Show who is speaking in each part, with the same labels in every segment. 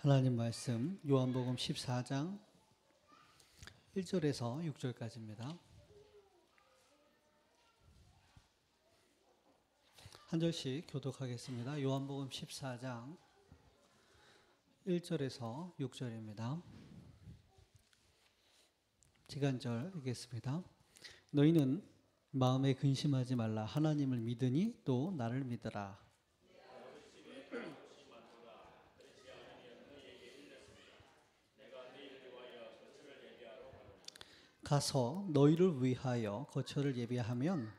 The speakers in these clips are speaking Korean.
Speaker 1: 하나님 말씀 요한복음 14장 1절에서 6절까지입니다. 한 절씩 교독하겠습니다. 요한복음 14장 1절에서 6절입니다. 지간절 읽겠습니다. 너희는 마음에 근심하지 말라 하나님을 믿으니 또 나를 믿으라. 가서 너희를 위하여 거처를 예비하면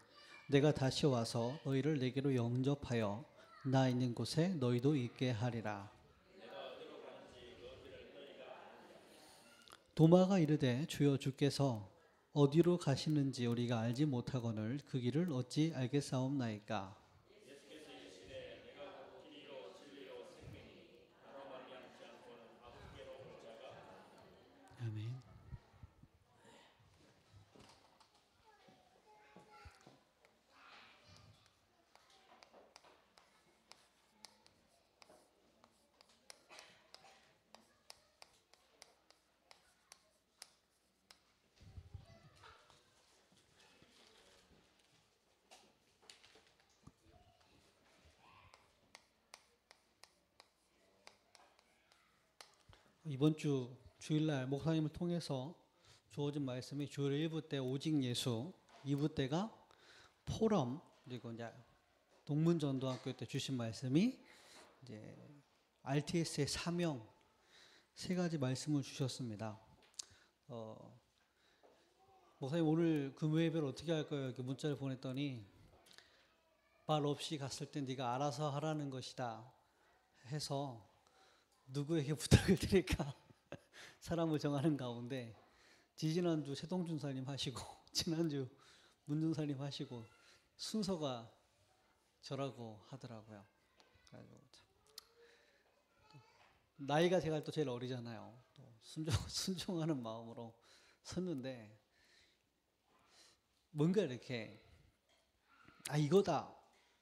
Speaker 1: 내가 다시 와서 너희를 내게로 영접하여 나 있는 곳에 너희도 있게 하리라. 도마가 이르되 주여 주께서 어디로 가시는지 우리가 알지 못하거늘 그 길을 어찌 알겠사옵나이까. 아멘. 이번 주 주일날 목사님을 통해서 주어진 말씀이 주일 1부 때 오직 예수, 2부 때가 포럼 그리고 이제 동문전도학교 때 주신 말씀이 이제 RTS의 사명 세 가지 말씀을 주셨습니다. 어, 목사님 오늘 금요 예배를 어떻게 할 거예요? 이렇게 문자를 보냈더니 말 없이 갔을 때 네가 알아서 하라는 것이다 해서 누구에게 부탁을 드릴까 사람을 정하는 가운데 지지난주 세동준사님 하시고 지난주 문준사님 하시고 순서가 저라고 하더라고요. 나이가 제가 또 제일 어리잖아요. 또 순종 순종하는 마음으로 섰는데 뭔가 이렇게 아 이거다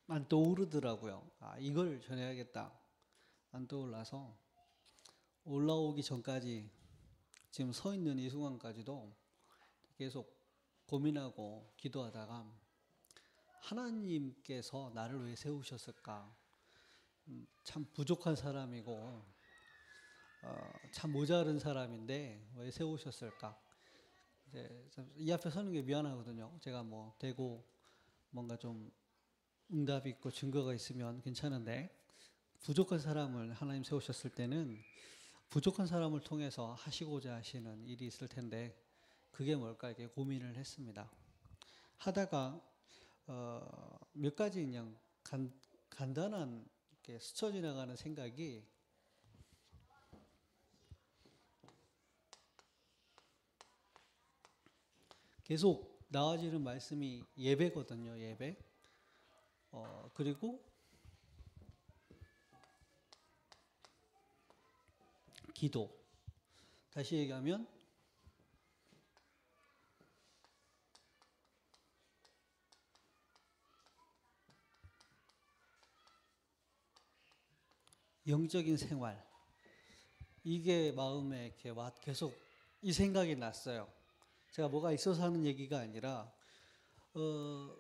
Speaker 1: 안 떠오르더라고요. 아 이걸 전해야겠다 안 떠올라서 올라오기 전까지 지금 서 있는 이 순간까지도 계속 고민하고 기도하다가 하나님께서 나를 왜 세우셨을까? 음, 참 부족한 사람이고 어, 참 모자른 사람인데 왜 세우셨을까? 이 앞에 서는 게 미안하거든요. 제가 뭐 되고 뭔가 좀 응답이 있고 증거가 있으면 괜찮은데 부족한 사람을 하나님 세우셨을 때는 부족한 사람을 통해서 하시고자 하시는 일이 있을 텐데 그게 뭘까 이렇게 고민을 했습니다. 하다가 어, 몇 가지 그냥 간, 간단한 이렇게 스쳐 지나가는 생각이 계속 나와지는 말씀이 예배거든요. 예배. 어, 그리고 기도. 다시 얘기하면 영적인 생활. 이게 마음에 이렇게 와 계속 이 생각이 났어요. 제가 뭐가 있어서 하는 얘기가 아니라 어,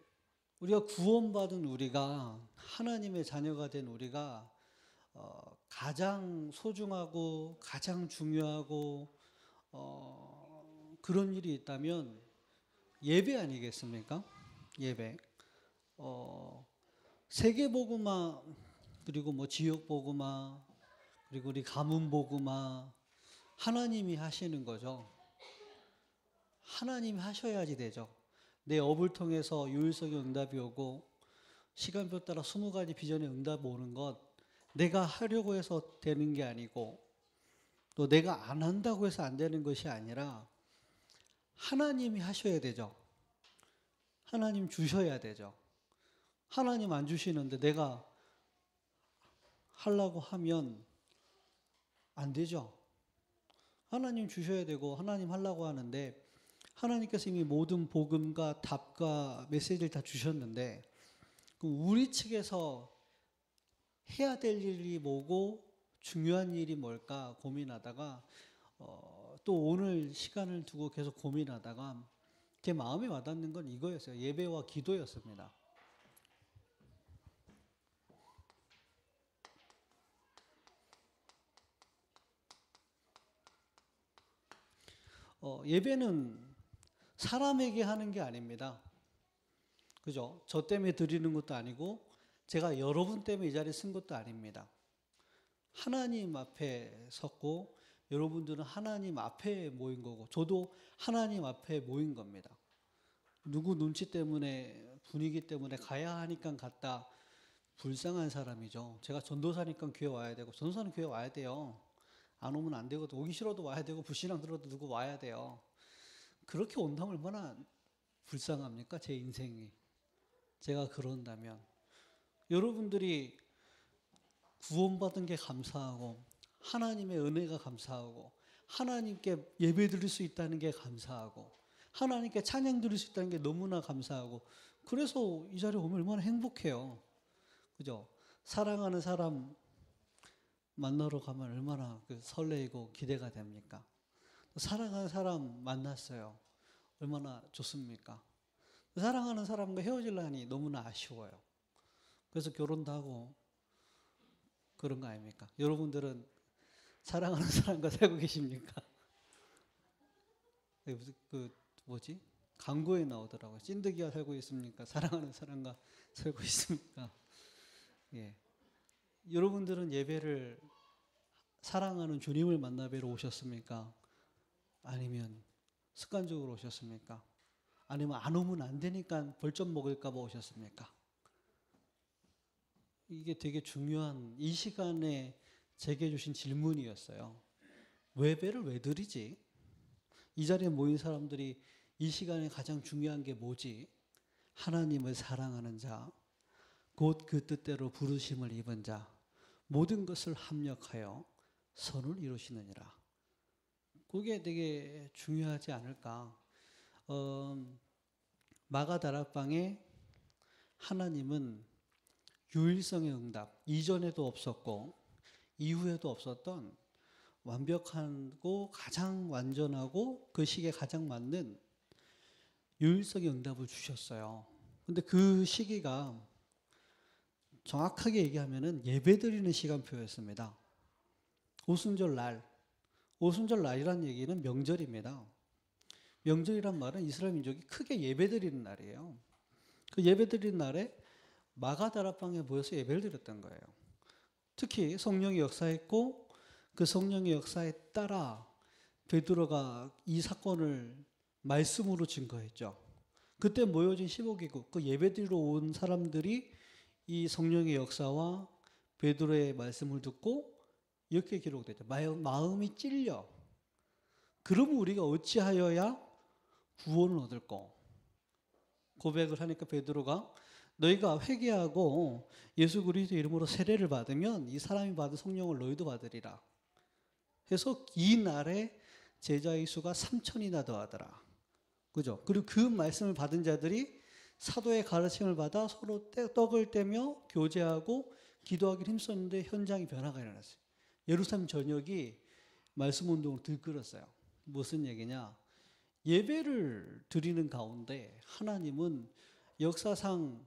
Speaker 1: 우리가 구원받은 우리가 하나님의 자녀가 된 우리가 어, 가장 소중하고 가장 중요하고 어, 그런 일이 있다면 예배 아니겠습니까? 예배. 어, 세계 복음화 그리고 뭐 지역 복음화 그리고 우리 가문 복음화 하나님이 하시는 거죠. 하나님이 하셔야지 되죠. 내 업을 통해서 유일성의 응답이 오고 시간표 따라 스무 가지 비전의 응답이 오는 것 내가 하려고 해서 되는 게 아니고 또 내가 안 한다고 해서 안 되는 것이 아니라 하나님이 하셔야 되죠. 하나님 주셔야 되죠. 하나님 안 주시는데 내가 하려고 하면 안 되죠. 하나님 주셔야 되고 하나님 하려고 하는데 하나님께서 이미 모든 복음과 답과 메시지를 다 주셨는데 우리 측에서 해야 될 일이 뭐고 중요한 일이 뭘까 고민하다가 어, 또 오늘 시간을 두고 계속 고민하다가 제 마음에 와닿는 건 이거였어요. 예배와 기도였습니다. 어, 예배는 사람에게 하는 게 아닙니다. 그죠? 저 때문에 드리는 것도 아니고 제가 여러분 때문에 이 자리에 쓴 것도 아닙니다. 하나님 앞에 섰고 여러분들은 하나님 앞에 모인 거고 저도 하나님 앞에 모인 겁니다. 누구 눈치 때문에 분위기 때문에 가야 하니까 갔다 불쌍한 사람이죠. 제가 전도사니까 교회 와야 되고 전도사는 교회 와야 돼요. 안 오면 안 되거든. 오기 싫어도 와야 되고 불신앙 들어도 누구 와야 돼요. 그렇게 온다면 얼마나 불쌍합니까? 제 인생이. 제가 그런다면 여러분들이 구원받은 게 감사하고 하나님의 은혜가 감사하고 하나님께 예배 드릴 수 있다는 게 감사하고 하나님께 찬양 드릴 수 있다는 게 너무나 감사하고 그래서 이 자리에 오면 얼마나 행복해요. 그죠? 사랑하는 사람 만나러 가면 얼마나 그 설레이고 기대가 됩니까? 사랑하는 사람 만났어요. 얼마나 좋습니까? 사랑하는 사람과 헤어질라니 너무나 아쉬워요. 그래서 결혼도 하고 그런 거 아닙니까? 여러분들은 사랑하는 사람과 살고 계십니까? 그 무슨 그 뭐지? 광고에 나오더라고요. 찐득이와 살고 있습니까? 사랑하는 사람과 살고 있습니까? 예. 여러분들은 예배를 사랑하는 주님을 만나 뵈러 오셨습니까? 아니면 습관적으로 오셨습니까? 아니면 안 오면 안 되니까 벌점 먹을까 봐 오셨습니까? 이게 되게 중요한 이 시간에 제게 주신 질문이었어요. 외배를 왜 드리지? 이 자리에 모인 사람들이 이 시간에 가장 중요한 게 뭐지? 하나님을 사랑하는 자, 곧 그 뜻대로 부르심을 입은 자, 모든 것을 합력하여 선을 이루시느니라. 그게 되게 중요하지 않을까? 어, 마가다락방에 하나님은 유일성의 응답 이전에도 없었고 이후에도 없었던 완벽하고 가장 완전하고 그 시기에 가장 맞는 유일성의 응답을 주셨어요. 근데 그 시기가 정확하게 얘기하면은 예배 드리는 시간표였습니다. 오순절 날, 오순절 날이란 얘기는 명절입니다. 명절이란 말은 이스라엘 민족이 크게 예배 드리는 날이에요. 그 예배 드리는 날에 마가다락방에 모여서 예배를 드렸던 거예요. 특히 성령이 역사했고 그 성령의 역사에 따라 베드로가 이 사건을 말씀으로 증거했죠. 그때 모여진 15개국 그 예배드리러 온 사람들이 이 성령의 역사와 베드로의 말씀을 듣고 이렇게 기록되죠. 마음이 찔려. 그러면 우리가 어찌하여야 구원을 얻을까? 고백을 하니까 베드로가 너희가 회개하고 예수 그리스도 이름으로 세례를 받으면 이 사람이 받은 성령을 너희도 받으리라. 해서 이 날에 제자의 수가 3천이나 더하더라. 그죠? 그리고 그 말씀을 받은 자들이 사도의 가르침을 받아 서로 떡을 떼며 교제하고 기도하기를 힘썼는데 현장이 변화가 일어났어요. 예루살렘 전역이 말씀 운동을 들끓었어요. 무슨 얘기냐? 예배를 드리는 가운데 하나님은 역사상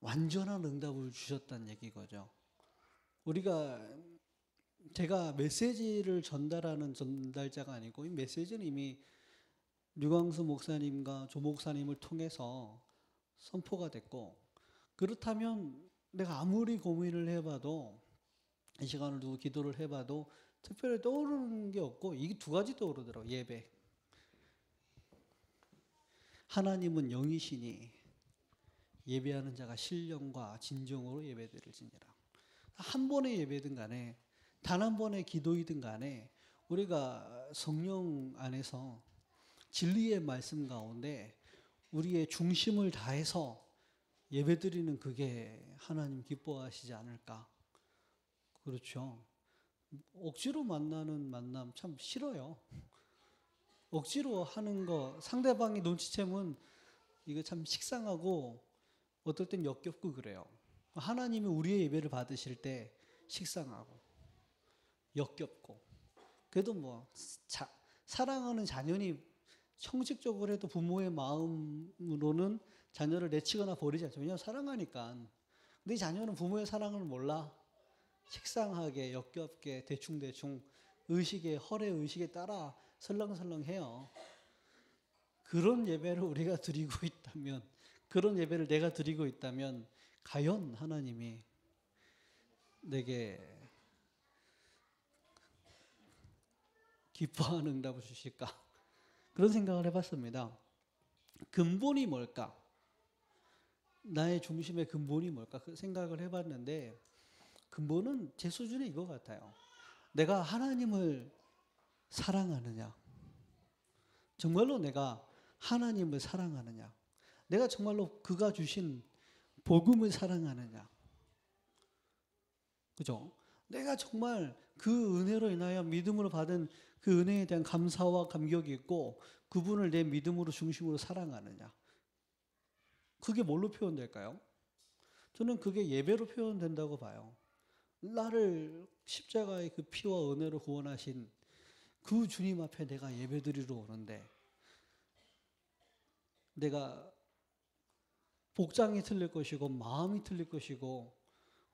Speaker 1: 완전한 응답을 주셨다는 얘기 거죠. 우리가 제가 메시지를 전달하는 전달자가 아니고 이 메시지는 이미 류광수 목사님과 조 목사님을 통해서 선포가 됐고 그렇다면 내가 아무리 고민을 해봐도 이 시간을 두고 기도를 해봐도 특별히 떠오르는 게 없고 이게 두 가지 떠오르더라고 예배 하나님은 영이시니 예배하는 자가 신령과 진정으로 예배드릴지니라. 한 번의 예배든 간에 단 한 번의 기도이든 간에 우리가 성령 안에서 진리의 말씀 가운데 우리의 중심을 다해서 예배드리는 그게 하나님 기뻐하시지 않을까. 그렇죠. 억지로 만나는 만남 참 싫어요. 억지로 하는 거 상대방이 눈치채면 이거 참 식상하고 어떨 땐 역겹고 그래요. 하나님이 우리의 예배를 받으실 때 식상하고 역겹고 그래도 뭐 자, 사랑하는 자녀니 형식적으로 해도 부모의 마음으로는 자녀를 내치거나 버리지 않죠. 왜냐하면 사랑하니까. 근데 이 자녀는 부모의 사랑을 몰라. 식상하게, 역겹게, 대충대충 의식에, 허례 의식에 따라 설렁설렁해요. 그런 예배를 우리가 드리고 있다면, 그런 예배를 내가 드리고 있다면, 과연 하나님이 내게 기뻐하는 응답을 주실까? 그런 생각을 해봤습니다. 근본이 뭘까? 나의 중심의 근본이 뭘까? 그 생각을 해봤는데, 근본은 제 수준에 이거 같아요. 내가 하나님을 사랑하느냐? 정말로 내가 하나님을 사랑하느냐? 내가 정말로 그가 주신 복음을 사랑하느냐? 그죠? 내가 정말 그 은혜로 인하여 믿음으로 받은 그 은혜에 대한 감사와 감격이 있고 그분을 내 믿음으로 중심으로 사랑하느냐? 그게 뭘로 표현될까요? 저는 그게 예배로 표현된다고 봐요. 나를 십자가의 그 피와 은혜로 구원하신 그 주님 앞에 내가 예배드리러 오는데 내가 복장이 틀릴 것이고 마음이 틀릴 것이고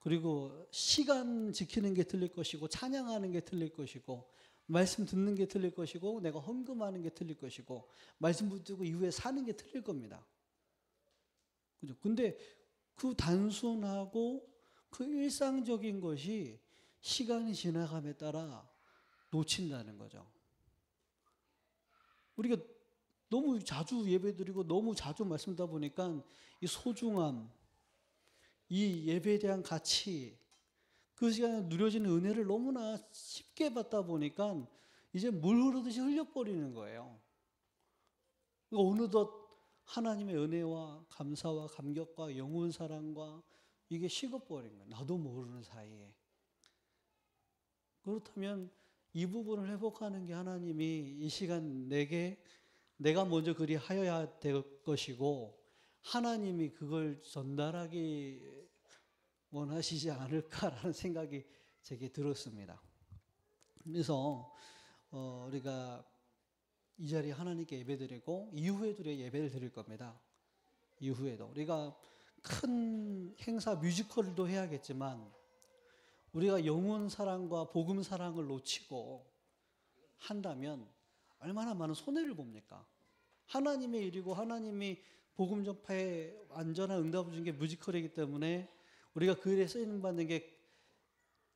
Speaker 1: 그리고 시간 지키는 게 틀릴 것이고 찬양하는 게 틀릴 것이고 말씀 듣는 게 틀릴 것이고 내가 헌금하는 게 틀릴 것이고 말씀 붙들고 이후에 사는 게 틀릴 겁니다. 그죠? 근데 그 단순하고 그 일상적인 것이 시간이 지나감에 따라 놓친다는 거죠. 우리가 너무 자주 예배드리고 너무 자주 말씀 듣다 보니까 이 소중함, 이 예배에 대한 가치, 그 시간에 누려지는 은혜를 너무나 쉽게 받다 보니까 이제 물 흐르듯이 흘려버리는 거예요. 그러니까 어느덧 하나님의 은혜와 감사와 감격과 영원 사랑과 이게 식어버린 거예요. 나도 모르는 사이에. 그렇다면 이 부분을 회복하는 게 하나님이 이 시간 내게 내가 먼저 그리 하여야 될 것이고 하나님이 그걸 전달하기 원하시지 않을까라는 생각이 제게 들었습니다. 그래서 어, 우리가 이 자리에 하나님께 예배드리고 이후에도 예배를 드릴 겁니다. 이후에도 우리가 큰 행사 뮤지컬도 해야겠지만 우리가 영혼 사랑과 복음 사랑을 놓치고 한다면 얼마나 많은 손해를 봅니까? 하나님의 일이고 하나님이 복음 전파에 완전한 응답을 준 게 뮤지컬이기 때문에 우리가 그 일에 쓰임 받는 게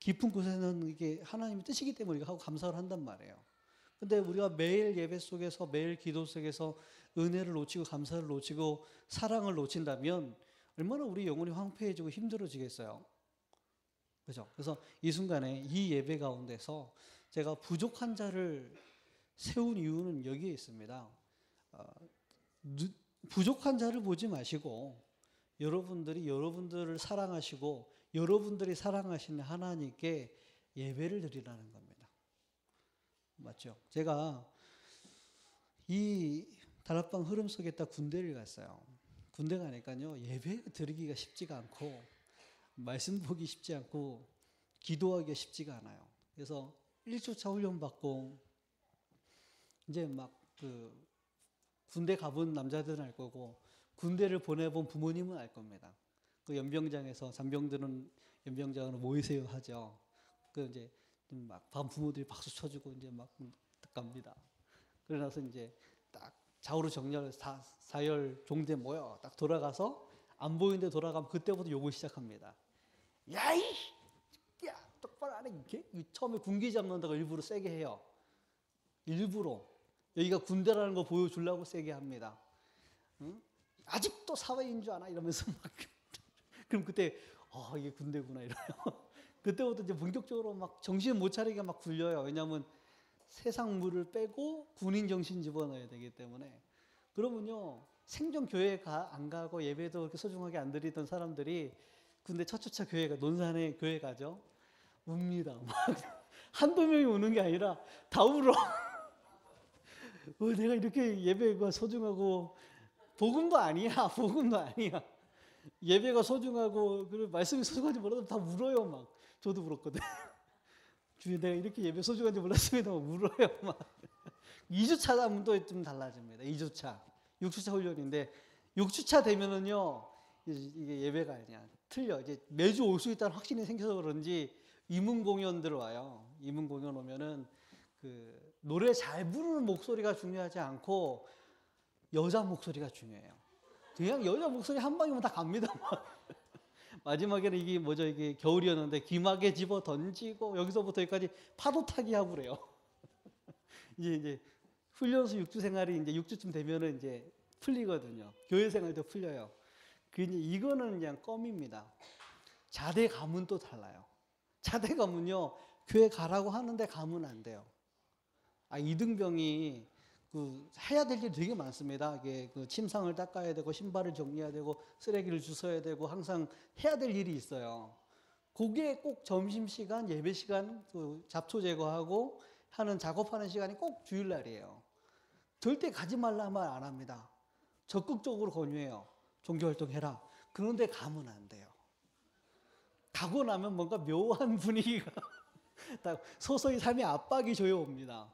Speaker 1: 깊은 곳에는 이게 하나님의 뜻이기 때문에 우리가 하고 감사를 한단 말이에요. 근데 우리가 매일 예배 속에서 매일 기도 속에서 은혜를 놓치고 감사를 놓치고 사랑을 놓친다면 얼마나 우리 영혼이 황폐해지고 힘들어지겠어요. 그죠? 그래서 이 순간에 이 예배 가운데서 제가 부족한 자를 세운 이유는 여기에 있습니다. 어, 부족한 자를 보지 마시고 여러분들이 여러분들을 사랑하시고 여러분들이 사랑하시는 하나님께 예배를 드리라는 겁니다. 맞죠? 제가 이 다락방 흐름 속에 딱 군대를 갔어요. 군대 가니까요 예배 드리기가 쉽지가 않고 말씀 보기 쉽지 않고 기도하기가 쉽지가 않아요. 그래서 1조차 훈련 받고 이제 막 그 군대 가본 남자들은 알 거고 군대를 보내본 부모님은 알 겁니다. 그 연병장에서 잔병들은 연병장으로 모이세요 하죠. 그 이제 막밤 부모들이 박수 쳐주고 이제 막 갑니다. 그러나서 이제 딱 좌우로 정렬해서 다 사열 종대 모여 딱 돌아가서 안 보이는데 돌아가면 그때부터 욕을 시작합니다. 야이, 야 똑바로 안 해. 처음에 군기 잡는다고 일부러 세게 해요. 일부러 여기가 군대라는 거 보여주려고 세게 합니다. 응? 아직도 사회인 줄 아나 이러면서 막 그럼 그때 어 이게 군대구나 이래요. 그때부터 이제 본격적으로 막 정신 못 차리게 막 굴려요. 왜냐하면 세상 물을 빼고 군인 정신 집어넣어야 되기 때문에 그러면요 생존 교회 가, 안 가고 예배도 그렇게 소중하게 안 드리던 사람들이 군대 첫 주차 교회가 논산에 교회 가죠. 웁니다. 막 한두 명이 우는 게 아니라 다 울어. 어, 내가 이렇게 예배가 소중하고 복음도 아니야. 복음도 아니야. 예배가 소중하고 그리고 말씀이 소중한지 몰라도 다 울어요 막. 저도 울었거든. 주에 내가 이렇게 예배 소중한지 몰랐습니다. 울어요. 막 2주차 하면 또 좀 달라집니다. 2주차. 6주차 훈련인데 6주차 되면은요. 이게 예배가 아니야. 틀려. 이제 매주 올 수 있다는 확신이 생겨서 그런지 이문 공연들 와요. 이문 공연 오면은 그 노래 잘 부르는 목소리가 중요하지 않고 여자 목소리가 중요해요. 그냥 여자 목소리 한 방이면 다 갑니다. 막. 마지막에는 이게 뭐죠? 이게 겨울이었는데 귀마개 집어 던지고 여기서부터 여기까지 파도 타기 하고 그래요. 이제 이제 훈련소 6주 생활이 이제 6주쯤 되면은 이제 풀리거든요. 교회 생활도 풀려요. 그 이제 이거는 그냥 껌입니다. 자대 가문 또 달라요. 자대 가문요. 교회 가라고 하는데 가면 안 돼요. 아 이등병이 그 해야 될 일이 되게 많습니다. 이게 그 침상을 닦아야 되고 신발을 정리해야 되고 쓰레기를 주워야 되고 항상 해야 될 일이 있어요. 그게 꼭 점심 시간, 예배 시간, 그 잡초 제거하고 하는 작업하는 시간이 꼭 주일날이에요. 절대 가지 말라 말 안 합니다. 적극적으로 권유해요. 종교 활동 해라. 그런데 가면 안 돼요. 가고 나면 뭔가 묘한 분위기가 딱 서서히 삶의 압박이 조여옵니다.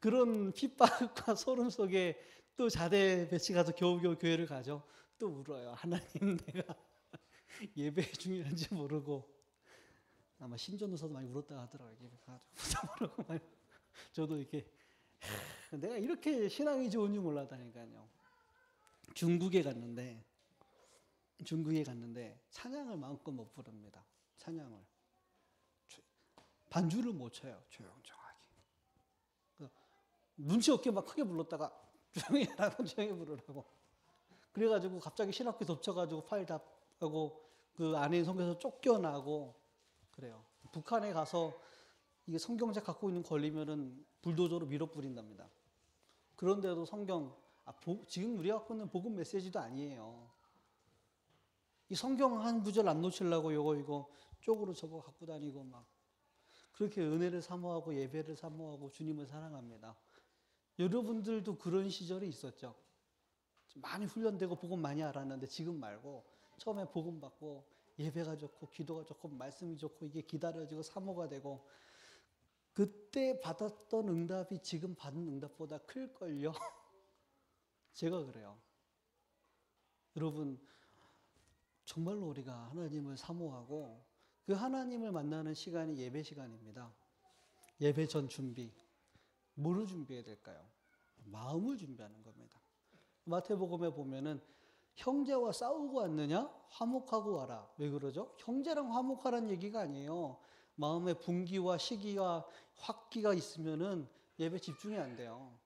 Speaker 1: 그런 핍박과 소름 속에 또 자대 배치 가서 겨우겨우 교회를 가죠. 또 울어요. 하나님 내가 예배 중요한지 모르고 아마 신전도서도 많이 울었다 하더라고요. 예배 가지고 모르고 저도 이렇게 내가 이렇게 신앙이 좋은 줄 몰랐다니까요. 중국에 갔는데 중국에 갔는데 찬양을 마음껏 못 부릅니다. 찬양을 반주를 못 쳐요. 그 눈치 없게 막 크게 불렀다가 조용히 하라고 조용히 부르라고. 그래가지고 갑자기 신학교 덮쳐가지고 파일 답하고 그 안에 성경에서 쫓겨나고 그래요. 북한에 가서 이게 성경책 갖고 있는 거 걸리면은 불도저로 밀어 뿌린답니다. 그런데도 성경 아, 보, 지금 우리가 갖고 있는 복음 메시지도 아니에요. 이 성경 한 구절 안 놓치려고 요거 이거 쪽으로 저거 갖고 다니고 막 그렇게 은혜를 사모하고 예배를 사모하고 주님을 사랑합니다. 여러분들도 그런 시절이 있었죠. 많이 훈련되고 복음 많이 알았는데 지금 말고 처음에 복음 받고 예배가 좋고 기도가 좋고 말씀이 좋고 이게 기다려지고 사모가 되고 그때 받았던 응답이 지금 받은 응답보다 클걸요. 제가 그래요. 여러분 정말로 우리가 하나님을 사모하고 그 하나님을 만나는 시간이 예배 시간입니다. 예배 전 준비. 뭐를 준비해야 될까요? 마음을 준비하는 겁니다. 마태복음에 보면은 형제와 싸우고 왔느냐? 화목하고 와라. 왜 그러죠? 형제랑 화목하라는 얘기가 아니에요. 마음에 분기와 시기와 확기가 있으면은 예배 집중이 안 돼요.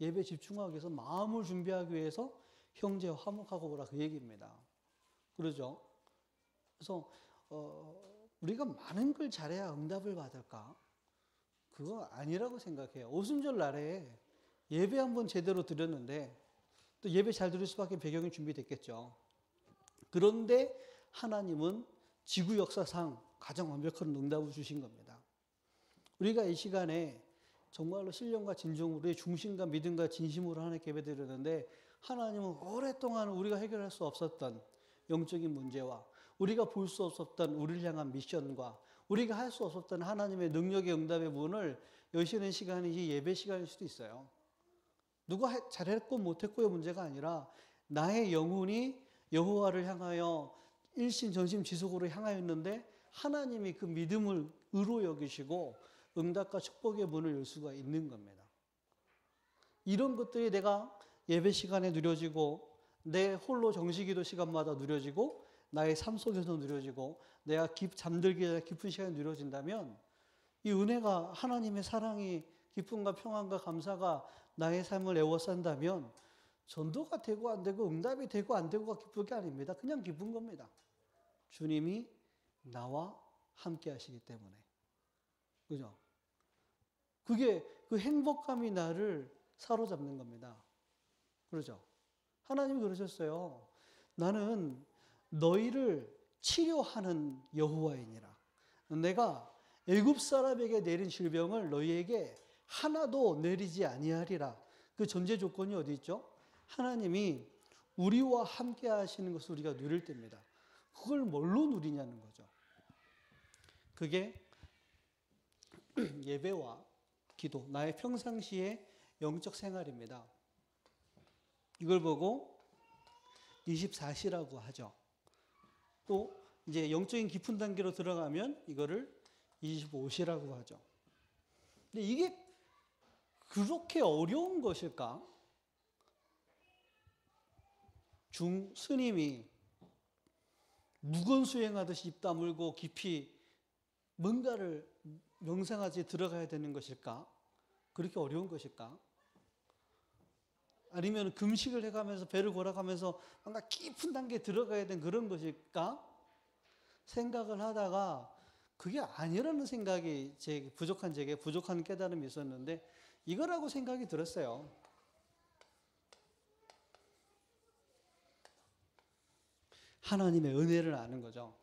Speaker 1: 예배 집중하기 위해서 마음을 준비하기 위해서 형제와 화목하고 오라 그 얘기입니다. 그러죠? 그래서 어, 우리가 많은 걸 잘해야 응답을 받을까? 그거 아니라고 생각해요. 오순절 날에 예배 한번 제대로 드렸는데 또 예배 잘 드릴 수밖에 배경이 준비됐겠죠. 그런데 하나님은 지구 역사상 가장 완벽한 응답을 주신 겁니다. 우리가 이 시간에 정말로 신령과 진정으로의 중심과 믿음과 진심으로 하나님께 예배드렸는데 하나님은 오랫동안 우리가 해결할 수 없었던 영적인 문제와 우리가 볼 수 없었던 우리를 향한 미션과 우리가 할 수 없었던 하나님의 능력의 응답의 문을 여시는 시간이 이 예배 시간일 수도 있어요. 누가 잘했고 못했고의 문제가 아니라 나의 영혼이 여호와를 향하여 일신 전심 지속으로 향하였는데 하나님이 그 믿음을 의로 여기시고 응답과 축복의 문을 열 수가 있는 겁니다. 이런 것들이 내가 예배 시간에 누려지고 내 홀로 정식기도 시간마다 누려지고 나의 삶 속에서 누려지고 내가 깊, 잠들기 깊은 시간에 누려진다면 이 은혜가 하나님의 사랑이 기쁨과 평안과 감사가 나의 삶을 애워싼다면 전도가 되고 안 되고 응답이 되고 안 되고가 기쁠 게 아닙니다. 그냥 기쁜 겁니다. 주님이 나와 함께 하시기 때문에. 그죠? 그게 그 행복감이 나를 사로잡는 겁니다. 그러죠? 하나님이 그러셨어요. 나는 너희를 치료하는 여호와이니라. 내가 애굽 사람에게 내린 질병을 너희에게 하나도 내리지 아니하리라. 그 전제 조건이 어디 있죠? 하나님이 우리와 함께 하시는 것을 우리가 누릴 때입니다. 그걸 뭘로 누리냐는 거죠. 그게 예배와 기도, 나의 평상시의 영적 생활입니다. 이걸 보고 24시라고 하죠. 또 이제 영적인 깊은 단계로 들어가면 이거를 25시라고 하죠. 근데 이게 그렇게 어려운 것일까? 중 스님이 무건 수행하듯이 입 다물고 깊이 뭔가를 명상하지 들어가야 되는 것일까? 그렇게 어려운 것일까? 아니면 금식을 해가면서 배를 골아가면서 뭔가 깊은 단계에 들어가야 되는 그런 것일까? 생각을 하다가 그게 아니라는 생각이 제 부족한 제게 부족한 깨달음이 있었는데 이거라고 생각이 들었어요. 하나님의 은혜를 아는 거죠.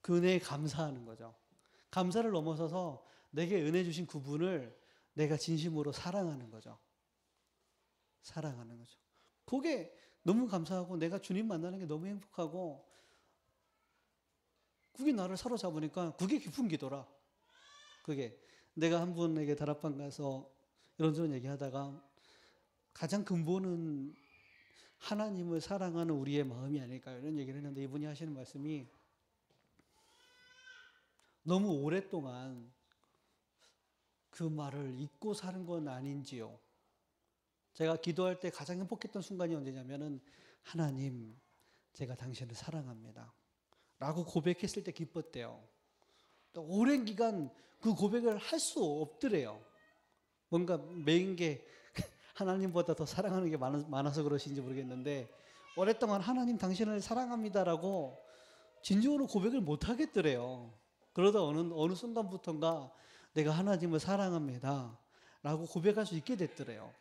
Speaker 1: 그 은혜에 감사하는 거죠. 감사를 넘어서서 내게 은혜 주신 그분을 내가 진심으로 사랑하는 거죠. 사랑하는 거죠. 그게 너무 감사하고 내가 주님 만나는 게 너무 행복하고 그게 나를 사로잡으니까 그게 깊은 기도라. 그게 내가 한 분에게 다락방 가서 이런저런 얘기하다가 가장 근본은 하나님을 사랑하는 우리의 마음이 아닐까요? 이런 얘기를 했는데 이분이 하시는 말씀이 너무 오랫동안 그 말을 잊고 사는 건 아닌지요. 제가 기도할 때 가장 행복했던 순간이 언제냐면은 하나님, 제가 당신을 사랑합니다. 라고 고백했을 때 기뻤대요. 또 오랜 기간 그 고백을 할 수 없더래요. 뭔가 메인 게 하나님보다 더 사랑하는 게 많아서 그러신지 모르겠는데 오랫동안 하나님 당신을 사랑합니다라고 진정으로 고백을 못 하겠더래요. 그러다 어느 어느 순간부터인가 내가 하나님을 사랑합니다. 라고 고백할 수 있게 됐더래요.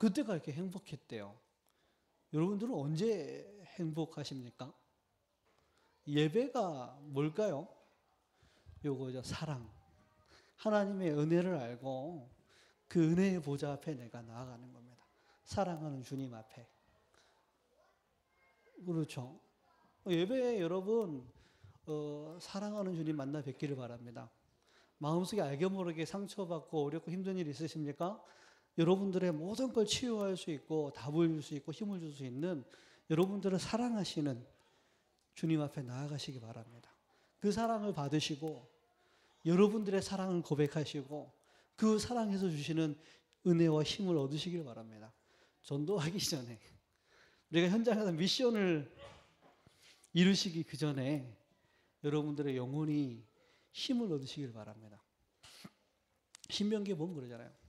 Speaker 1: 그때가 이렇게 행복했대요. 여러분들은 언제 행복하십니까? 예배가 뭘까요? 요거죠. 사랑. 하나님의 은혜를 알고 그 은혜의 보좌 앞에 내가 나아가는 겁니다. 사랑하는 주님 앞에. 그렇죠. 예배에 여러분 어, 사랑하는 주님 만나 뵙기를 바랍니다. 마음속에 알게 모르게 상처받고 어렵고 힘든 일 있으십니까? 여러분들의 모든 걸 치유할 수 있고 답을 줄 수 있고 힘을 줄 수 있는 여러분들을 사랑하시는 주님 앞에 나아가시기 바랍니다. 그 사랑을 받으시고 여러분들의 사랑을 고백하시고 그 사랑에서 주시는 은혜와 힘을 얻으시길 바랍니다. 전도하기 전에 우리가 현장에서 미션을 이루시기 그 전에 여러분들의 영혼이 힘을 얻으시길 바랍니다. 신명기에 보면 그러잖아요.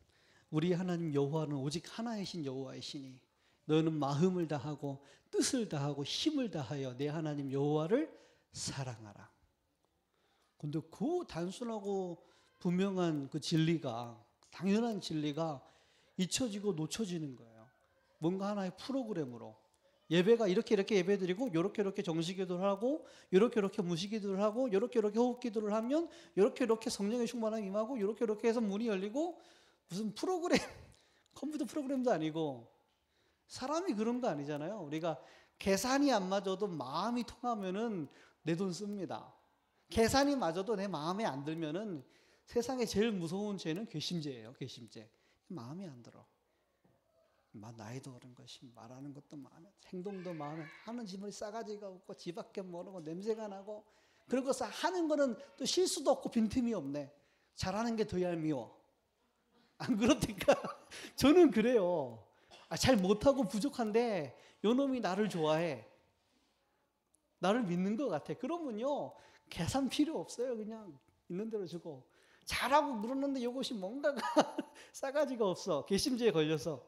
Speaker 1: 우리 하나님 여호와는 오직 하나이신 여호와이시니 너는 마음을 다하고 뜻을 다하고 힘을 다하여 내 하나님 여호와를 사랑하라. 근데 그 단순하고 분명한 그 진리가 당연한 진리가 잊혀지고 놓쳐지는 거예요. 뭔가 하나의 프로그램으로 예배가 이렇게 이렇게 예배드리고 이렇게 이렇게 정식기도를 하고 이렇게 이렇게 무식기도를 하고 이렇게 이렇게 호흡기도를 하면 이렇게 이렇게 성령의 충만함이 임하고 이렇게 이렇게 해서 문이 열리고 무슨 프로그램 컴퓨터 프로그램도 아니고 사람이 그런 거 아니잖아요. 우리가 계산이 안 맞아도 마음이 통하면은 내 돈 씁니다. 계산이 맞아도 내 마음에 안 들면은 세상에 제일 무서운 죄는 괘씸죄예요. 괘씸죄. 마음이 안 들어. 나이도 어른 것이 말하는 것도 마음에 행동도 마음에 하는 집은 싸가지가 없고 지밖에 모르고 냄새가 나고 그런 것을 하는 거는 또 실수도 없고 빈틈이 없네. 잘하는 게 더 얄미워. 안 그렇습니까? 저는 그래요. 아, 잘 못하고 부족한데 요 놈이 나를 좋아해. 나를 믿는 것 같아. 그러면요 계산 필요 없어요. 그냥 있는 대로 주고 잘하고 그러는데 이것이 뭔가가 싸가지가 없어. 개심죄에 걸려서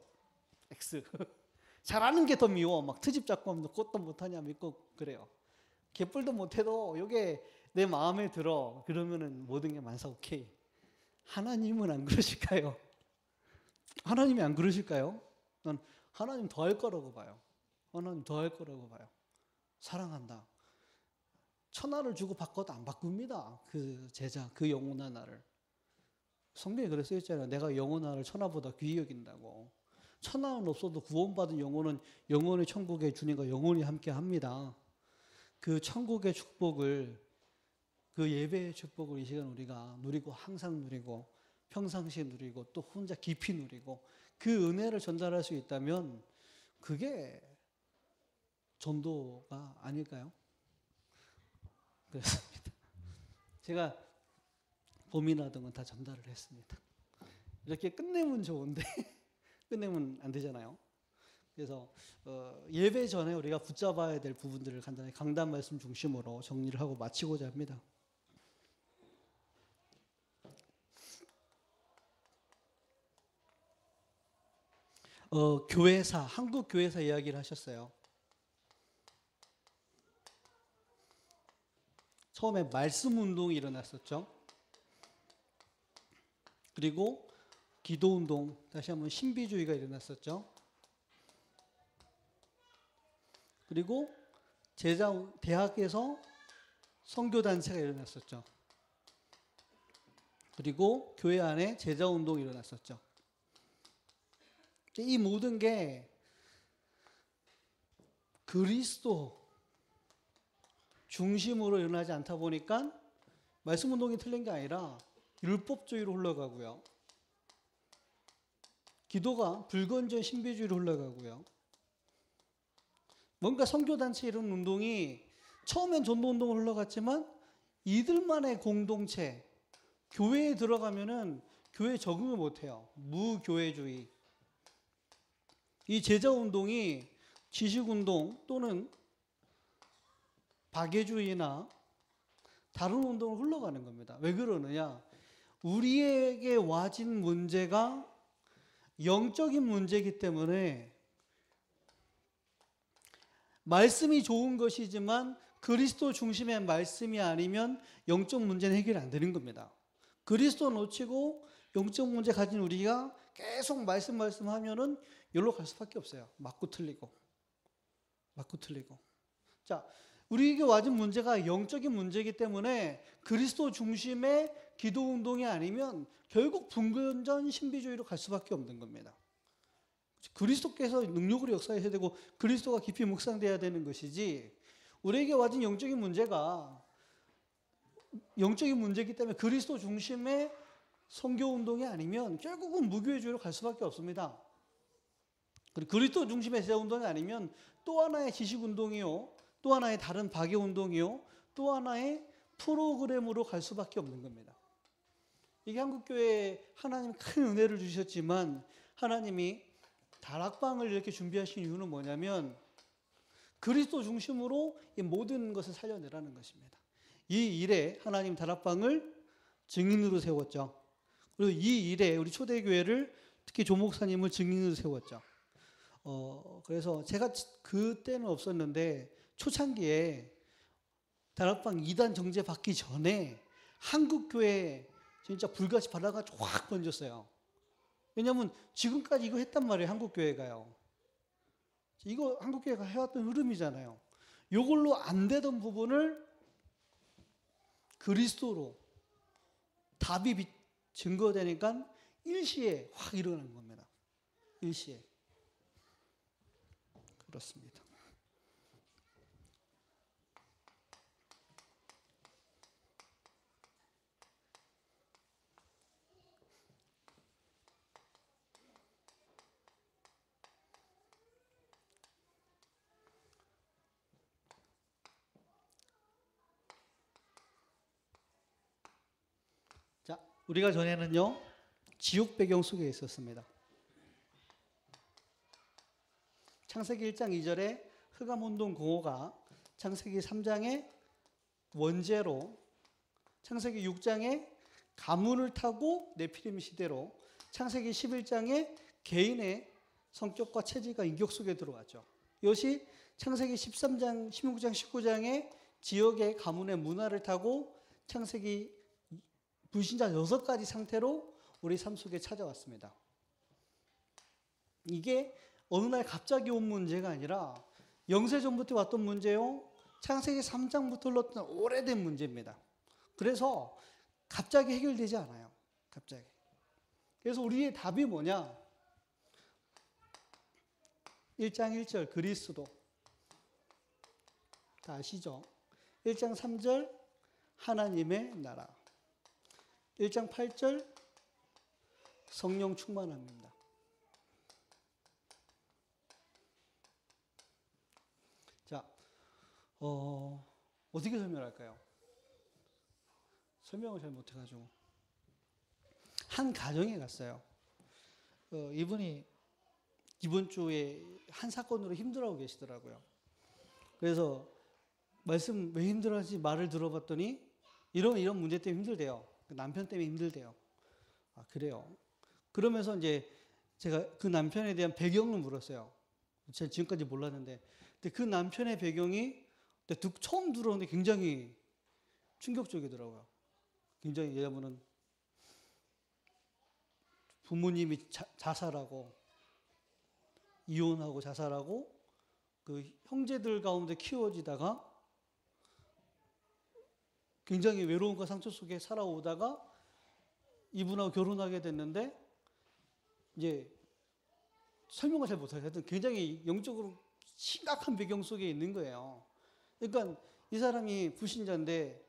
Speaker 1: X. 잘하는 게 더 미워. 막 트집 잡고 하면 그것도 못하냐 믿고 그래요. 개뿔도 못해도 이게 내 마음에 들어. 그러면은 모든 게 만사 오케이. 하나님은 안 그러실까요? 하나님이 안 그러실까요? 난 하나님 더 할 거라고 봐요. 하나님 더 할 거라고 봐요. 사랑한다. 천하를 주고 바꿔도 안 바꿉니다. 그 제자, 그 영혼한 나를. 성경에 그래 써 있잖아요. 내가 영혼하를 천하보다 귀히 여긴다고. 천하는 없어도 구원받은 영혼은 영혼의 천국에 주님과 영원히 함께 합니다. 그 천국의 축복을 그 예배의 축복을 이 시간 우리가 누리고 항상 누리고 평상시에 누리고 또 혼자 깊이 누리고 그 은혜를 전달할 수 있다면 그게 전도가 아닐까요? 그렇습니다. 제가 고민하던 건 다 전달을 했습니다. 이렇게 끝내면 좋은데 끝내면 안 되잖아요. 그래서 어, 예배 전에 우리가 붙잡아야 될 부분들을 간단히 강단 말씀 중심으로 정리를 하고 마치고자 합니다. 어, 교회사, 한국 교회사 이야기를 하셨어요. 처음에 말씀 운동이 일어났었죠. 그리고 기도 운동, 다시 한번 신비주의가 일어났었죠. 그리고 제자 대학에서 선교 단체가 일어났었죠. 그리고 교회 안에 제자 운동이 일어났었죠. 이 모든 게 그리스도 중심으로 일어나지 않다 보니까 말씀 운동이 틀린 게 아니라 율법주의로 흘러가고요. 기도가 불건전 신비주의로 흘러가고요. 뭔가 선교단체 이런 운동이 처음엔 전도운동으로 흘러갔지만 이들만의 공동체, 교회에 들어가면은 교회에 적응을 못해요. 무교회주의. 이 제자운동이 지식운동 또는 박애주의나 다른 운동으로 흘러가는 겁니다. 왜 그러느냐? 우리에게 와진 문제가 영적인 문제이기 때문에 말씀이 좋은 것이지만 그리스도 중심의 말씀이 아니면 영적 문제는 해결이 안 되는 겁니다. 그리스도 놓치고 영적 문제 가진 우리가 계속 말씀 말씀하면은 여기로 갈 수밖에 없어요. 맞고 틀리고 맞고 틀리고. 자, 우리에게 와진 문제가 영적인 문제이기 때문에 그리스도 중심의 기도 운동이 아니면 결국 분근전 신비주의로 갈 수밖에 없는 겁니다. 그리스도께서 능력으로 역사해야 되고 그리스도가 깊이 묵상돼야 되는 것이지 우리에게 와진 영적인 문제가 영적인 문제이기 때문에 그리스도 중심의 선교 운동이 아니면 결국은 무교회주의로 갈 수밖에 없습니다. 그리고 그리스도 중심의 제자 운동이 아니면 또 하나의 지식 운동이요, 또 하나의 다른 박애 운동이요, 또 하나의 프로그램으로 갈 수밖에 없는 겁니다. 이게 한국 교회에 하나님 큰 은혜를 주셨지만 하나님이 다락방을 이렇게 준비하신 이유는 뭐냐면 그리스도 중심으로 이 모든 것을 살려내라는 것입니다. 이 일에 하나님 다락방을 증인으로 세웠죠. 그리고 이 일에 우리 초대교회를 특히 조 목사님을 증인으로 세웠죠. 어, 그래서 제가 그때는 없었는데 초창기에 다락방 2단 정제 받기 전에 한국교회 진짜 불같이 바다가 확 번졌어요. 왜냐하면 지금까지 이거 했단 말이에요. 한국교회가요. 이거 한국교회가 해왔던 흐름이잖아요. 이걸로 안 되던 부분을 그리스도로 답이 증거되니까 일시에 확 일어난 겁니다. 일시에. 그렇습니다. 자, 우리가 전에는요, 지옥 배경 속에 있었습니다. 창세기 1장 2절에 흑암운동 공호가 창세기 3장의 원죄로 창세기 6장에 가문을 타고 네피림 시대로 창세기 11장에 개인의 성격과 체질과 인격 속에 들어왔죠. 이것이 창세기 13장, 16장, 19장에 지역의 가문의 문화를 타고 창세기 불신자 여섯 가지 상태로 우리 삶 속에 찾아왔습니다. 이게 어느 날 갑자기 온 문제가 아니라 영세전부터 왔던 문제요. 창세기 3장부터 흘렀던 오래된 문제입니다. 그래서 갑자기 해결되지 않아요. 갑자기. 그래서 우리의 답이 뭐냐? 1장 1절 그리스도. 다 아시죠? 1장 3절 하나님의 나라. 1장 8절 성령 충만합니다. 자, 어, 어떻게 설명할까요? 설명을 잘 못해가지고 한 가정에 갔어요. 어, 이분이 이번 주에 한 사건으로 힘들어하고 계시더라고요. 그래서 말씀 왜 힘들어하지 말을 들어봤더니 이런 이런 문제 때문에 힘들대요. 그 남편 때문에 힘들대요. 아 그래요. 그러면서 이제 제가 그 남편에 대한 배경을 물었어요. 제가 지금까지 몰랐는데, 근데 그 남편의 배경이 처음 들어오는데 굉장히 충격적이더라고요. 굉장히 여자분은 부모님이 자, 자살하고 이혼하고 자살하고 그 형제들 가운데 키워지다가 굉장히 외로움과 상처 속에 살아오다가 이분하고 결혼하게 됐는데 이제 설명을 잘. 하여튼 굉장히 영적으로 심각한 배경 속에 있는 거예요. 그러니까 이 사람이 불신자인데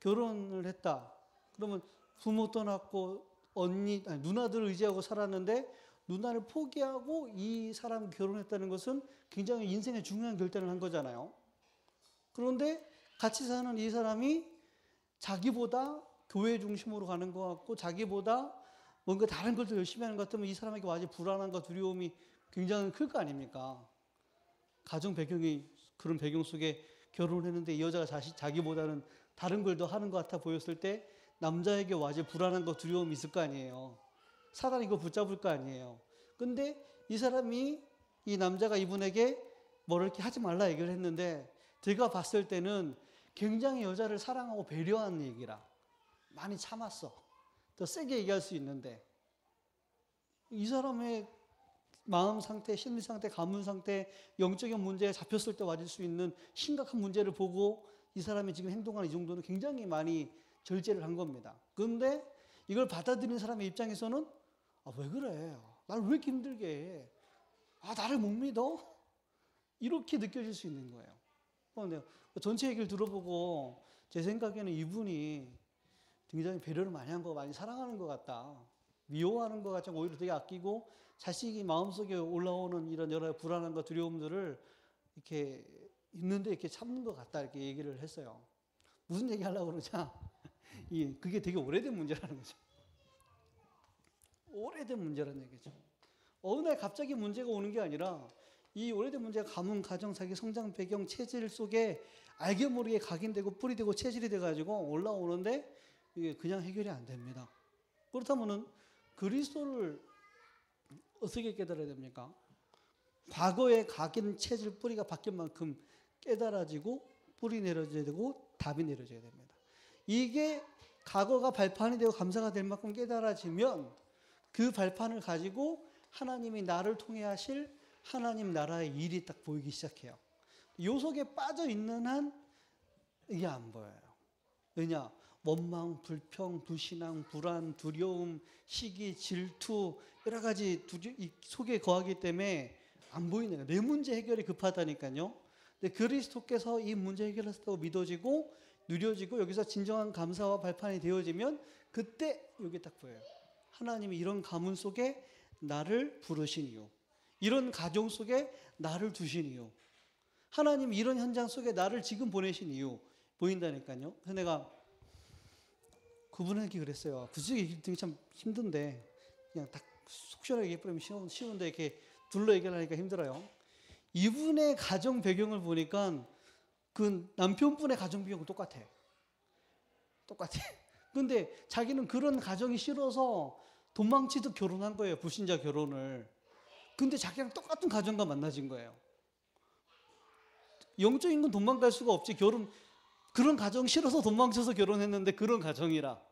Speaker 1: 결혼을 했다. 그러면 부모 떠났고 언니, 아니, 누나들 의지하고 살았는데 누나를 포기하고 이 사람 결혼했다는 것은 굉장히 인생의 중요한 결단을 한 거잖아요. 그런데 같이 사는 이 사람이 자기보다 교회 중심으로 가는 것 같고 자기보다 뭔가 다른 걸 더 열심히 하는 것 같으면 이 사람에게 아주 불안함과 두려움이 굉장히 클 거 아닙니까? 가정 배경이 그런 배경 속에 결혼을 했는데 이 여자가 자시, 자기보다는 다른 걸 더 하는 것 같아 보였을 때 남자에게 와제 불안함과 두려움이 있을 거 아니에요. 사단이 이거 붙잡을 거 아니에요. 근데 이 사람이 이 남자가 이분에게 뭐를 이렇게 하지 말라 얘기를 했는데 제가 봤을 때는 굉장히 여자를 사랑하고 배려하는 얘기라 많이 참았어. 더 세게 얘기할 수 있는데 이 사람의 마음 상태, 심리 상태, 가문 상태, 영적인 문제에 잡혔을 때 와질 수 있는 심각한 문제를 보고 이 사람이 지금 행동하는 이 정도는 굉장히 많이 절제를 한 겁니다. 그런데 이걸 받아들이는 사람의 입장에서는 아, 왜 그래? 나를 왜 이렇게 힘들게 해? 아, 나를 못 믿어? 이렇게 느껴질 수 있는 거예요. 그런데 전체 얘기를 들어보고 제 생각에는 이분이 굉장히 배려를 많이 한 거, 많이 사랑하는 것 같다. 미워하는 것 같지 않고 오히려 되게 아끼고 자식이 마음속에 올라오는 이런 여러 불안함과 두려움들을 이렇게 있는데 이렇게 참는 것 같다 이렇게 얘기를 했어요. 무슨 얘기 하려고 그러자 이 그게 되게 오래된 문제라는 거죠. 오래된 문제라는 얘기죠. 어느 날 갑자기 문제가 오는 게 아니라 이 오래된 문제가 가문, 가정, 자기 성장 배경, 체질 속에 알게 모르게 각인되고 뿌리되고 체질이 돼가지고 올라오는데 이게 그냥 해결이 안 됩니다. 그렇다면은 그리스도를 어떻게 깨달아야 됩니까? 과거의 각인 체질 뿌리가 바뀐 만큼 깨달아지고 뿌리 내려져야 되고 답이 내려져야 됩니다. 이게 과거가 발판이 되고 감사가 될 만큼 깨달아지면 그 발판을 가지고 하나님이 나를 통해 하실 하나님 나라의 일이 딱 보이기 시작해요. 요 속에 빠져 있는 한 이게 안 보여요. 왜냐? 원망, 불평, 불신앙, 불안, 두려움, 시기, 질투 여러 가지 두려, 이 속에 거하기 때문에 안 보이는 거예요. 내 문제 해결이 급하다니까요. 근데 그리스도께서 이 문제 해결했다고 믿어지고 누려지고 여기서 진정한 감사와 발판이 되어지면 그때 여기 딱 보여요. 하나님이 이런 가문 속에 나를 부르신 이유, 이런 가정 속에 나를 두신 이유, 하나님 이런 현장 속에 나를 지금 보내신 이유 보인다니까요. 그래서 내가 그분에게 그랬어요. 굳이 얘기 참 힘든데 그냥 딱 속 시원하게 얘기해버리면 쉬운, 쉬운데 이렇게 둘러 얘기하니까 힘들어요. 이분의 가정 배경을 보니까 그 남편분의 가정 배경은 똑같아. 똑같아. 근데 자기는 그런 가정이 싫어서 도망치듯 결혼한 거예요. 불신자 결혼을. 근데 자기랑 똑같은 가정과 만나진 거예요. 영적인 건 도망갈 수가 없지. 결혼 그런 가정 싫어서 도망쳐서 결혼했는데 그런 가정이라.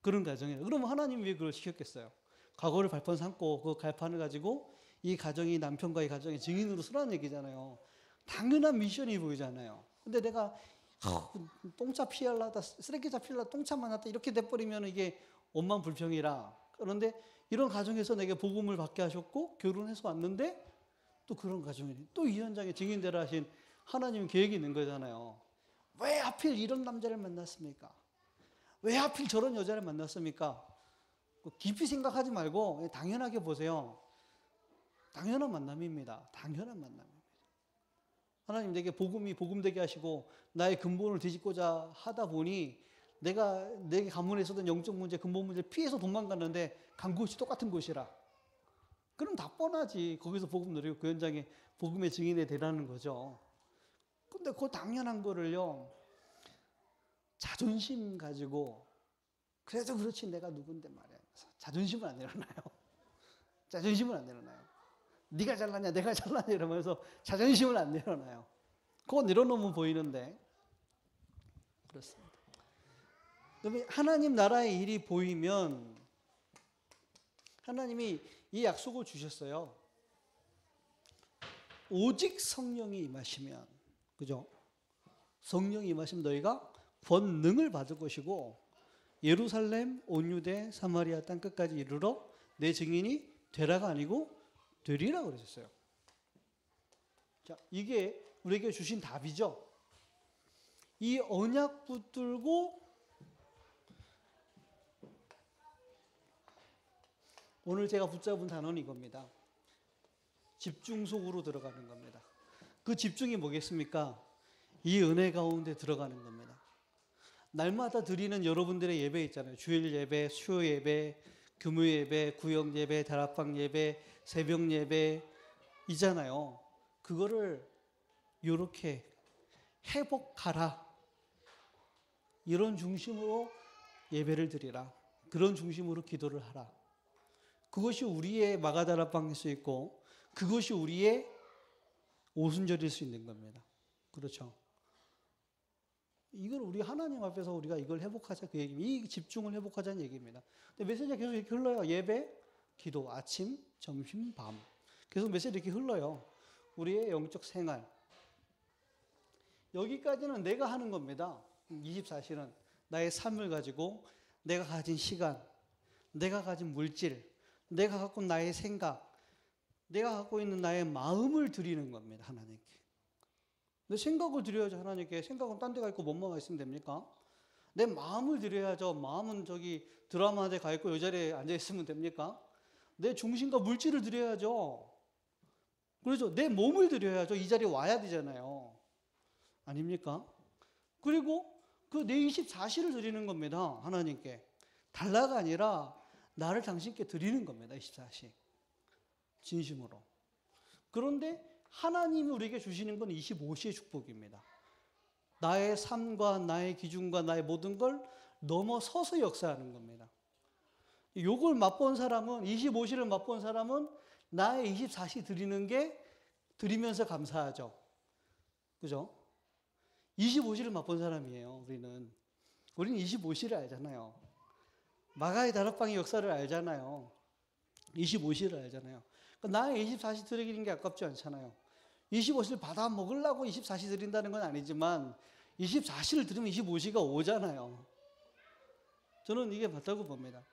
Speaker 1: 그런 가정이라. 그러면 하나님 왜 그걸 시켰겠어요? 과거를 발판 삼고 그 갈판을 가지고 이 가정이 남편과의 가정의 증인으로 서라는 얘기잖아요. 당연한 미션이 보이잖아요. 근데 내가 똥차 피하려다 쓰레기차 피하려다 똥차 만났다 이렇게 돼버리면 이게 원망 불평이라. 그런데 이런 가정에서 내게 복음을 받게 하셨고 결혼해서 왔는데 또 그런 가정이 또 이 현장에 증인되라 하신 하나님 계획이 있는 거잖아요. 왜 하필 이런 남자를 만났습니까? 왜 하필 저런 여자를 만났습니까? 그 깊이 생각하지 말고 당연하게 보세요. 당연한 만남입니다. 당연한 만남입니다. 하나님 내게 복음이 복음되게 하시고 나의 근본을 뒤집고자 하다 보니 내가 내게 가문에 있었던 영적 문제, 근본 문제를 피해서 도망갔는데 간 곳이 똑같은 곳이라. 그럼 다 뻔하지. 거기서 복음 누리고 그 현장에 복음의 증인이 되라는 거죠. 근데 그 당연한 거를요. 자존심 가지고 그래도 그렇지 내가 누군데 말이야. 자존심은 안 내려놔요. 자존심은 안 내려놔요. 네가 잘났냐 내가 잘났냐 이러면서 자존심을 안 내려놔요. 그거 내려놓으면 보이는데 그렇습니다. 그러면 하나님 나라의 일이 보이면 하나님이 이 약속을 주셨어요. 오직 성령이 임하시면 그죠? 성령이 임하시면 너희가 권능을 받을 것이고 예루살렘 온 유대 사마리아 땅 끝까지 이르러 내 증인이 되라가 아니고 되리라 그러셨어요. 자, 이게 우리에게 주신 답이죠. 이 언약 붙들고 오늘 제가 붙잡은 단어는 이겁니다. 집중 속으로 들어가는 겁니다. 그 집중이 뭐겠습니까? 이 은혜 가운데 들어가는 겁니다. 날마다 드리는 여러분들의 예배 있잖아요. 주일 예배, 수요 예배, 금요 예배, 구역 예배, 다락방 예배, 새벽 예배 이잖아요. 그거를 이렇게 회복하라. 이런 중심으로 예배를 드리라. 그런 중심으로 기도를 하라. 그것이 우리의 마가다락방일 수 있고 그것이 우리의 오순절일 수 있는 겁니다. 그렇죠. 이걸 우리 하나님 앞에서 우리가 이걸 회복하자 그 얘기입니다. 이 집중을 회복하자는 얘기입니다. 근데 메시지가 계속 이렇게 흘러요. 예배, 기도, 아침, 점심, 밤. 계속 메시지 이렇게 흘러요. 우리의 영적 생활. 여기까지는 내가 하는 겁니다. 24시는 나의 삶을 가지고 내가 가진 시간, 내가 가진 물질, 내가 갖고 나의 생각, 내가 갖고 있는 나의 마음을 드리는 겁니다. 하나님께. 내 생각을 드려야죠. 하나님께. 생각은 딴 데가 있고 몸만 있으면 됩니까? 내 마음을 드려야죠. 마음은 저기 드라마 한테 가 있고 이 자리에 앉아 있으면 됩니까? 내 중심과 물질을 드려야죠. 그렇죠. 내 몸을 드려야죠. 이 자리에 와야 되잖아요. 아닙니까? 그리고 그 내 24시를 드리는 겁니다. 하나님께. 달라가 아니라 나를 당신께 드리는 겁니다. 24시. 진심으로. 그런데 하나님이 우리에게 주시는 건 25시의 축복입니다. 나의 삶과 나의 기준과 나의 모든 걸 넘어서서 역사하는 겁니다. 요걸 맛본 사람은 25시를 맛본 사람은 나의 24시 드리는 게 드리면서 감사하죠. 그죠? 25시를 맛본 사람이에요, 우리는. 우리는 25시를 알잖아요. 마가의 다락방의 역사를 알잖아요. 25시를 알잖아요. 그러니까 나의 24시 드리는 게 아깝지 않잖아요. 25시를 받아 먹으려고 24시 드린다는 건 아니지만 24시를 드리면 25시가 오잖아요. 저는 이게 맞다고 봅니다.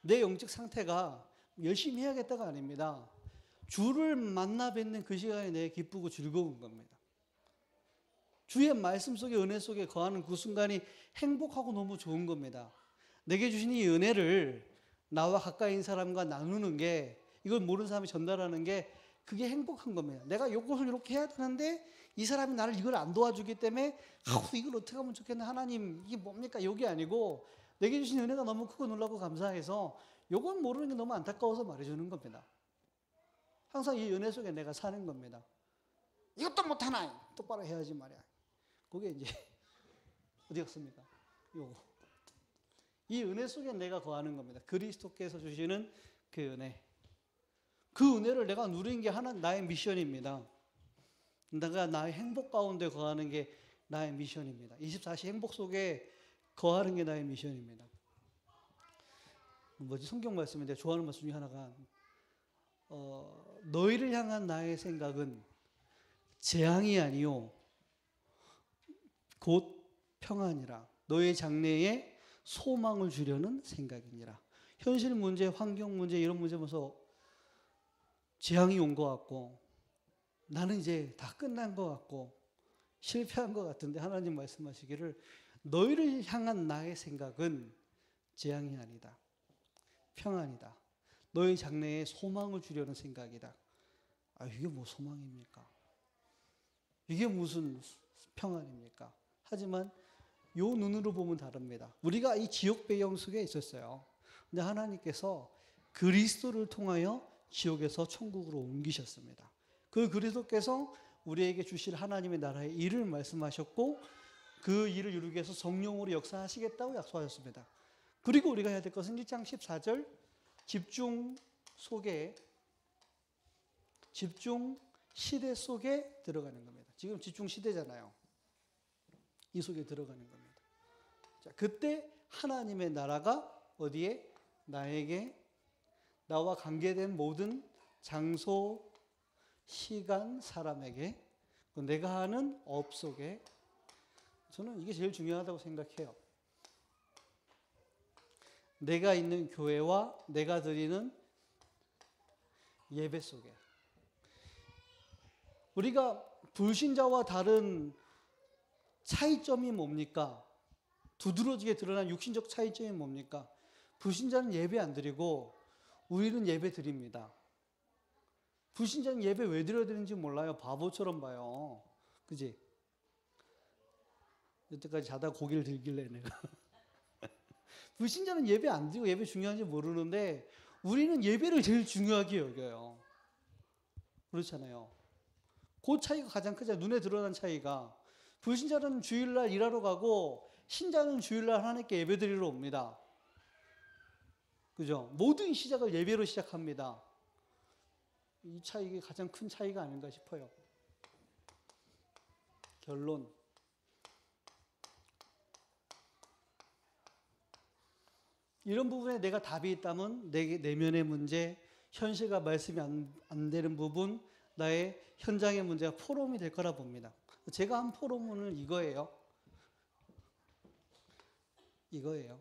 Speaker 1: 내 영적 상태가 열심히 해야겠다가 아닙니다. 주를 만나 뵙는 그 시간이 내 기쁘고 즐거운 겁니다. 주의 말씀 속에 은혜 속에 거하는 그 순간이 행복하고 너무 좋은 겁니다. 내게 주신 이 은혜를 나와 가까이 있는 사람과 나누는 게 이걸 모르는 사람이 전달하는 게 그게 행복한 겁니다. 내가 이것을 이렇게 해야 되는데 이 사람이 나를 이걸 안 도와주기 때문에 아우 이걸 어떻게 하면 좋겠나 하나님 이게 뭡니까 여기 아니고 내게 주신 은혜가 너무 크고 놀라고 감사해서 요건 모르는 게 너무 안타까워서 말해주는 겁니다. 항상 이 은혜 속에 내가 사는 겁니다. 이것도 못하나 똑바로 해야지 말이야. 그게 이제 어디 갔습니까? 요거. 이 은혜 속에 내가 거하는 겁니다. 그리스도께서 주시는 그 은혜. 그 은혜를 내가 누리는 게 하나 나의 미션입니다. 내가 나의 행복 가운데 거하는 게 나의 미션입니다. 24시 행복 속에 거하는 게 나의 미션입니다. 뭐지 성경 말씀인데 좋아하는 말씀 중에 하나가 어, 너희를 향한 나의 생각은 재앙이 아니요 곧 평안이라 너의 장래에 소망을 주려는 생각이니라. 현실 문제, 환경 문제 이런 문제 보면서 재앙이 온 것 같고 나는 이제 다 끝난 것 같고 실패한 것 같은데 하나님 말씀하시기를 너희를 향한 나의 생각은 재앙이 아니다. 평안이다. 너희 장래에 소망을 주려는 생각이다. 아, 이게 뭐 소망입니까? 이게 무슨 평안입니까? 하지만 요 눈으로 보면 다릅니다. 우리가 이 지옥 배경 속에 있었어요. 근데 하나님께서 그리스도를 통하여 지옥에서 천국으로 옮기셨습니다. 그 그리스도께서 우리에게 주실 하나님의 나라의 일을 말씀하셨고 그 일을 이루기 위해서 성령으로 역사하시겠다고 약속하셨습니다. 그리고 우리가 해야 될 것은 1장 14절 집중 속에 집중 시대 속에 들어가는 겁니다. 지금 집중 시대잖아요. 이 속에 들어가는 겁니다. 자, 그때 하나님의 나라가 어디에 나에게 나와 관계된 모든 장소, 시간, 사람에게 그 내가 하는 업 속에 저는 이게 제일 중요하다고 생각해요. 내가 있는 교회와 내가 드리는 예배 속에 우리가 불신자와 다른 차이점이 뭡니까? 두드러지게 드러난 육신적 차이점이 뭡니까? 불신자는 예배 안 드리고 우리는 예배 드립니다. 불신자는 예배 왜 드려야 되는지 몰라요. 바보처럼 봐요. 그지? 여태까지 자다 고개를 들길래 내가. 불신자는 예배 안 드리고 예배 중요한지 모르는데 우리는 예배를 제일 중요하게 여겨요. 그렇잖아요. 그 차이가 가장 크죠. 눈에 드러난 차이가. 불신자는 주일날 일하러 가고 신자는 주일날 하나님께 예배 드리러 옵니다. 그죠? 모든 시작을 예배로 시작합니다. 이 차이가 가장 큰 차이가 아닌가 싶어요. 결론. 이런 부분에 내가 답이 있다면 내 내면의 문제, 현실과 말씀이 안, 안 되는 부분, 나의 현장의 문제가 포럼이 될 거라 봅니다. 제가 한 포럼은 이거예요. 이거예요.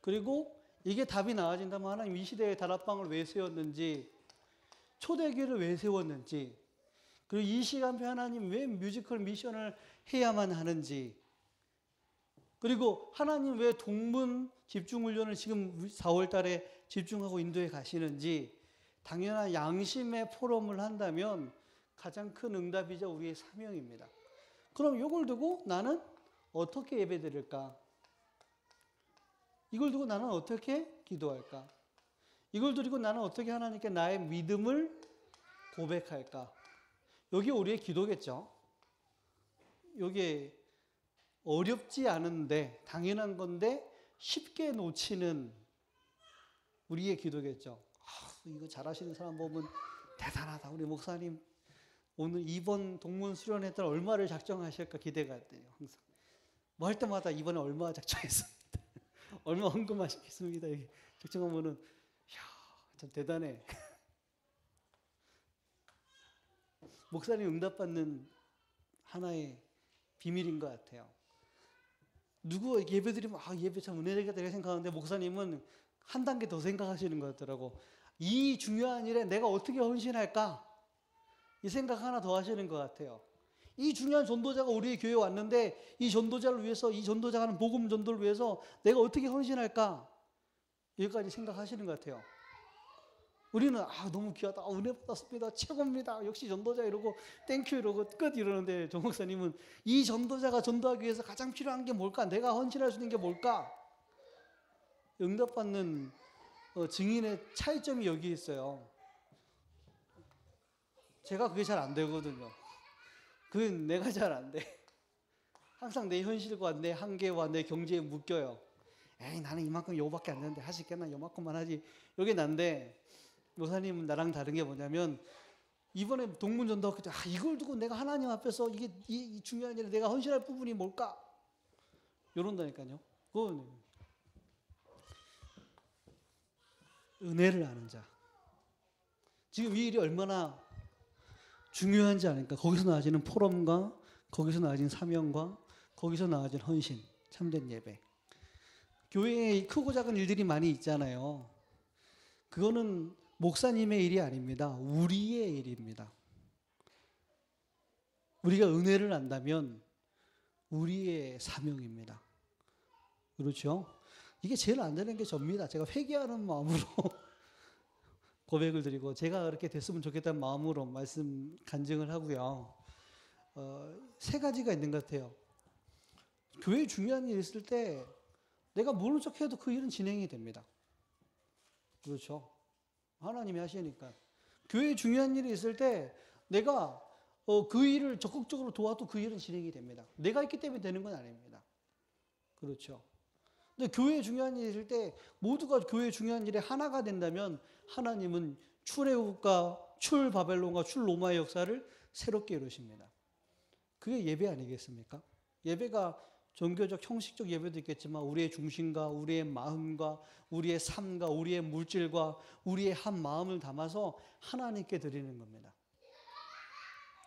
Speaker 1: 그리고 이게 답이 나아진다면 하나님 이 시대에 다락방을 왜 세웠는지, 초대교회를 왜 세웠는지, 그리고 이 시간표 하나님 왜 뮤지컬 미션을 해야만 하는지, 그리고 하나님 왜 동문 집중훈련을 지금 4월 달에 집중하고 인도에 가시는지, 당연한 양심의 포럼을 한다면 가장 큰 응답이자 우리의 사명입니다. 그럼 이걸 두고 나는 어떻게 예배 드릴까? 이걸 두고 나는 어떻게 기도할까? 이걸 두고 나는 어떻게 하나님께 나의 믿음을 고백할까? 여기 우리의 기도겠죠. 여기 어렵지 않은데 당연한 건데 쉽게 놓치는 우리의 기도겠죠. 아, 이거 잘하시는 사람 보면 대단하다. 우리 목사님 오늘 이번 동문 수련회 때 얼마를 작정하실까 기대가 돼요. 항상 뭐 할 때마다 이번에 얼마 작정했습니다. 얼마 헌금하시겠습니다. 이게 작정하면은 야참 대단해. 목사님 응답받는 하나의 비밀인 것 같아요. 누구 예배 드리면 아 예배 참 은혜되겠다 이렇게 생각하는데 목사님은 한 단계 더 생각하시는 것 같더라고. 이 중요한 일에 내가 어떻게 헌신할까? 이 생각 하나 더 하시는 것 같아요. 이 중요한 전도자가 우리 교회에 왔는데 이 전도자를 위해서 이 전도자가 하는 복음 전도를 위해서 내가 어떻게 헌신할까? 여기까지 생각하시는 것 같아요. 우리는 아 너무 귀하다 아, 은혜 받았습니다 최고입니다 역시 전도자 이러고 thank you 이러고 끝 이러는데 정 목사님은 이 전도자가 전도하기 위해서 가장 필요한 게 뭘까 내가 헌신할 수 있는 게 뭘까 응답받는 어, 증인의 차이점이 여기 있어요 제가 그게 잘 안 되거든요 그건 내가 잘 안 돼. 항상 내 현실과 내 한계와 내 경제에 묶여요. 에이 나는 이만큼 요밖에 안 되는데 할수 있겠나 요만큼만 하지. 이게 난데 노사님은 나랑 다른 게 뭐냐면 이번에 동문전도 그때 아 이걸 두고 내가 하나님 앞에서 이게 이, 이 중요한 일에 내가 헌신할 부분이 뭘까? 이런다니까요. 그건 은혜를 아는 자. 지금 이 일이 얼마나 중요한지 아니까 거기서 나아지는 포럼과 거기서 나아진 사명과 거기서 나아진 헌신, 참된 예배. 교회에 크고 작은 일들이 많이 있잖아요. 그거는 목사님의 일이 아닙니다. 우리의 일입니다. 우리가 은혜를 안다면 우리의 사명입니다. 그렇죠? 이게 제일 안 되는 게 접니다. 제가 회개하는 마음으로 고백을 드리고 제가 그렇게 됐으면 좋겠다는 마음으로 말씀 간증을 하고요. 어, 세 가지가 있는 것 같아요. 교회에 중요한 일이 있을 때 내가 모른 척 해도 그 일은 진행이 됩니다. 그렇죠. 하나님이 하시니까. 교회에 중요한 일이 있을 때 내가 어, 그 일을 적극적으로 도와도 그 일은 진행이 됩니다. 내가 있기 때문에 되는 건 아닙니다. 그렇죠. 근데 교회에 중요한 있을 때 모두가 교회에 중요한 일에 하나가 된다면 하나님은 출애굽과 출 바벨론과 출 로마의 역사를 새롭게 이루십니다. 그게 예배 아니겠습니까? 예배가 종교적 형식적 예배도 있겠지만 우리의 중심과 우리의 마음과 우리의 삶과 우리의 물질과 우리의 한 마음을 담아서 하나님께 드리는 겁니다.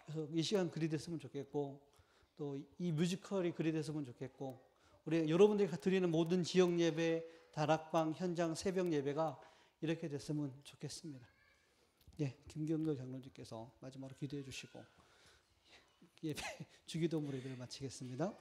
Speaker 1: 그래서 이 시간 그리 됐으면 좋겠고 또 이 뮤지컬이 그리 됐으면 좋겠고 우리 여러분들이 드리는 모든 지역 예배, 다락방, 현장 새벽 예배가 이렇게 됐으면 좋겠습니다. 예, 김경걸 장로님께서 마지막으로 기도해 주시고 예배 주기도문 예배를 마치겠습니다.